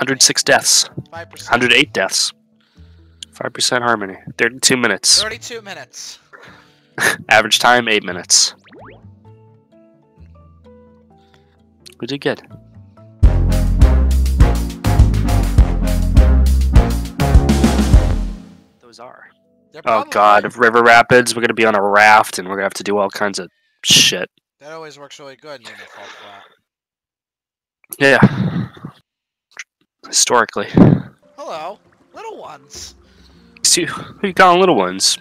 106 deaths. 5%. 108 deaths. 5% harmony. 32 minutes. 32 minutes. Average time, 8 minutes. We did good. Those are. Oh god, River Rapids, we're gonna be on a raft and we're gonna have to do all kinds of shit. That always works really good near the fall. Yeah. Historically. Hello, little ones. See, who you calling little ones?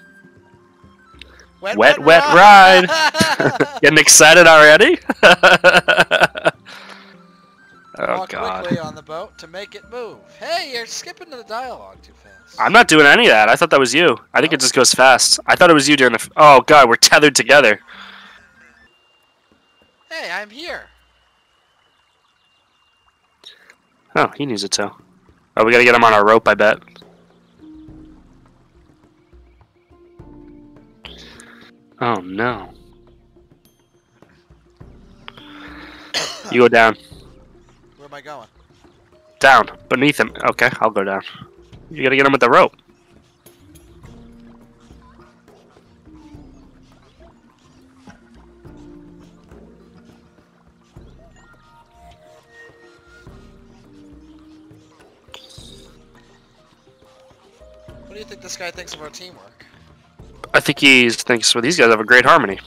Wet, Wet, wet Getting excited already? oh Walk god. quickly on the boat to make it move. Hey, you're skipping to the dialogue too fast. I'm not doing any of that. I thought that was you. I think it just goes fast. I thought it was you during the. F- oh god, we're tethered together. Hey, I'm here. Oh, he needs a tow. Oh, we gotta get him on our rope, I bet. Oh no. You go down. Where am I going? Down. Beneath him. Okay, I'll go down. You gotta get him with the rope. Guy thinks of our teamwork? I think he thinks well these guys have a great harmony.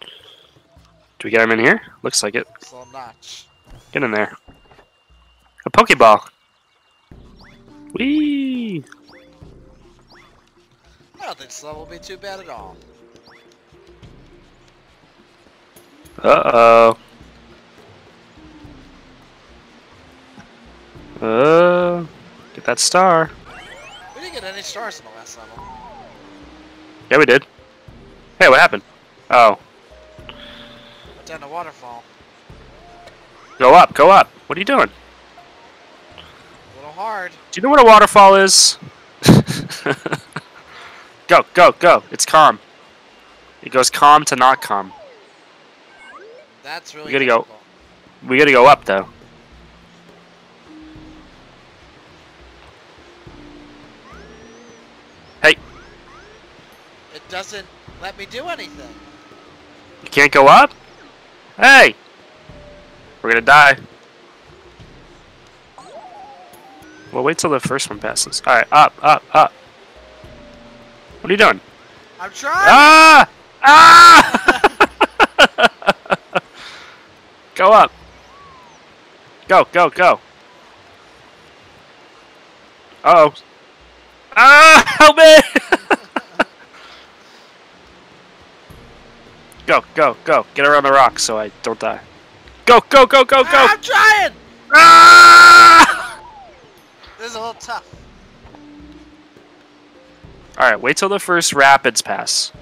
Do we get him in here? Looks like it. Get in there. A Pokeball. Whee! I don't think this level will be too bad at all. Uh-oh. That star. We didn't get any stars in the last level. Yeah, we did. Hey, what happened? Oh, Went down the waterfall. go up, go up. What are you doing? A little hard. Do you know what a waterfall is? go, go, go. It's calm. It goes calm to not calm. That's really We gotta go. We gotta go up, though. Doesn't let me do anything. you can't go up? Hey! We're gonna die. Well, wait till the first one passes. Alright, up, up, up. What are you doing? I'm trying. Ah! Ah! go up. Go, go, go. Uh oh. Ah! Help me! Go, go, go. Get around the rock so I don't die. Go, go, go, go, go! Ah, I'm trying. Ah! This is a little tough. Alright, wait till the first rapids pass.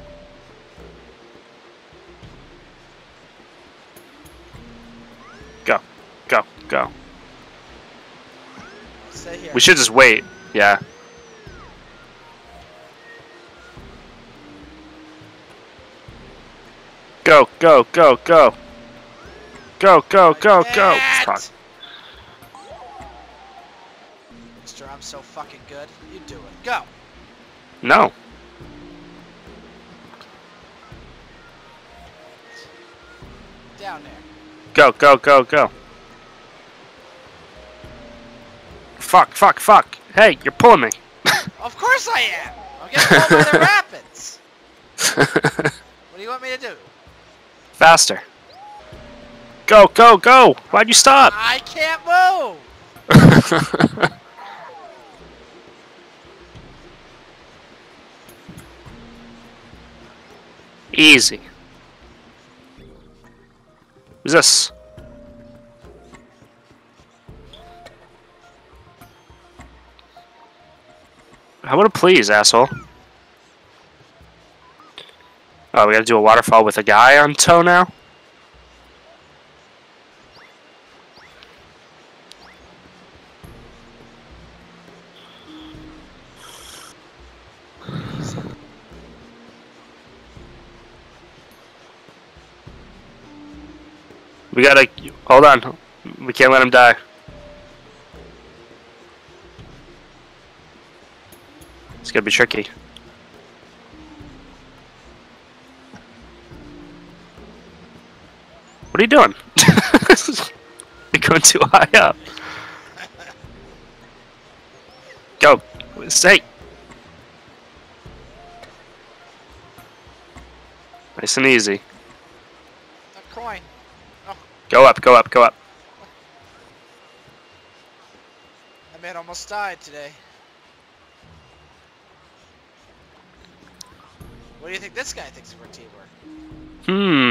Go, go, go. Stay here. We should just wait. Yeah. Go, go, go, go. Go, go, go, go. Fuck. Mister, I'm so fucking good. You do it. Go. No. Down there. Go, go, go, go. Fuck, fuck, fuck. Hey, you're pulling me. Of course I am. I'm getting pulled by the rapids. What do you want me to do? Faster. Go, go, go. Why'd you stop? I can't move. Easy. Who's this? How about a please, asshole? We gotta do a waterfall with a guy on tow now? We We gotta hold on. We can't let him die. It's gonna be tricky. What are you doing? You're going too high up. Go. Stay. Nice and easy. A coin. Go up, go up, go up. I man almost died today. What do you think this guy thinks of our teamwork? Hmm.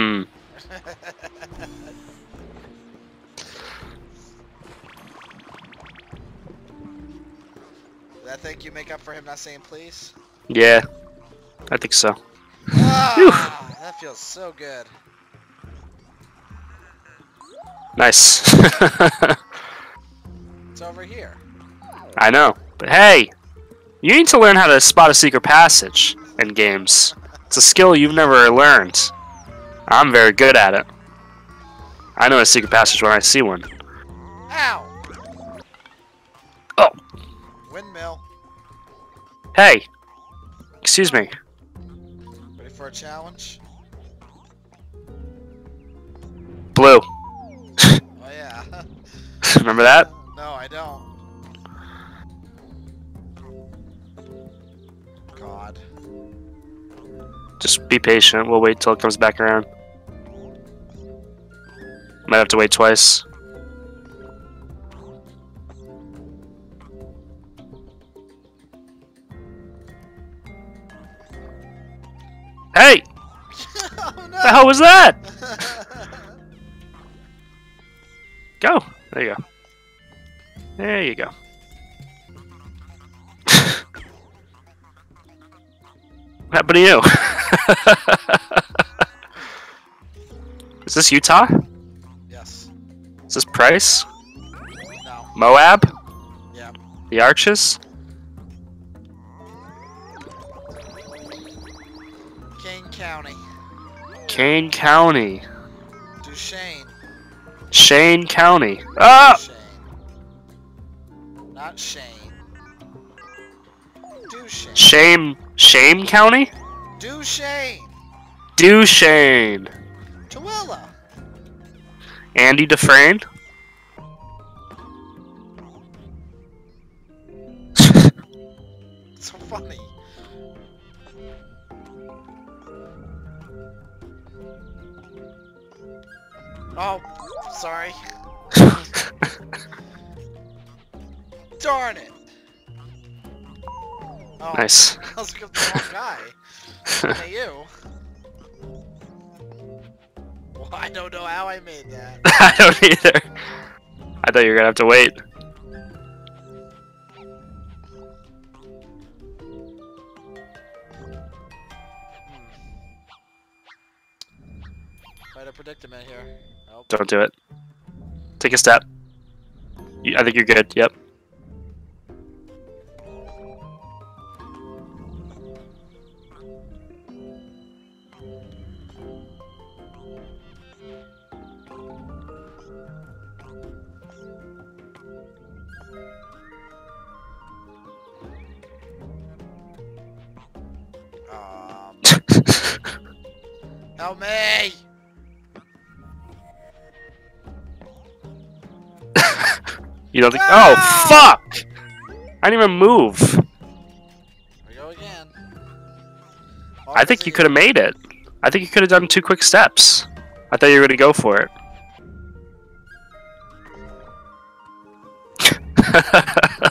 That think you make up for him not saying please? Yeah. I think so. Ah, that feels so good. Nice. It's over here. I know. But hey, you need to learn how to spot a secret passage in games. It's a skill you've never learned. I'm very good at it. I know a secret passage when I see one. Ow! Oh. Windmill. Hey. Excuse me. Ready for a challenge? Blue. Oh yeah. Remember that? No, I don't. God. Just be patient. We'll wait till it comes back around. Might have to wait twice. Hey! oh The hell was that? Go. There you go. There you go. what happened to you? Is this Utah? Is this Price? No. Moab? Yeah. The Arches? Kane County. Kane County. Duchesne. Shane County. Ah! Duchesne. Not Shane. Duchesne. Shame. Shame County? Duchesne. Duchesne. Tooele. Andy Dufresne? So funny. Oh, sorry. Darn it. Oh, nice. I was the wrong guy. At you. I don't know how I made that. I don't either. I thought you were gonna have to wait. Hmm. Quite a predicament here. Oh, Don't do it. Take a step. I think you're good. Yep. Help me! you don't think? Oh, no! Oh fuck! I didn't even move. Here we go again. All I think you could have made it. I think you could have done two quick steps. I thought you were gonna go for it.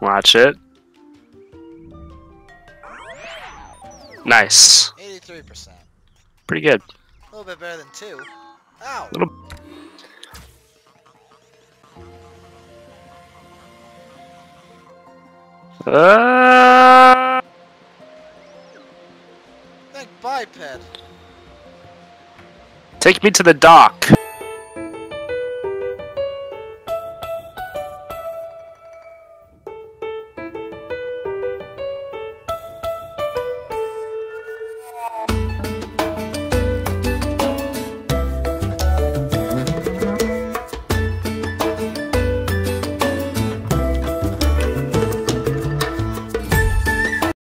Watch it. Nice. 83%. Pretty good. A little bit better than two. Ow! Little. Uh, iPad. Take me to the dock.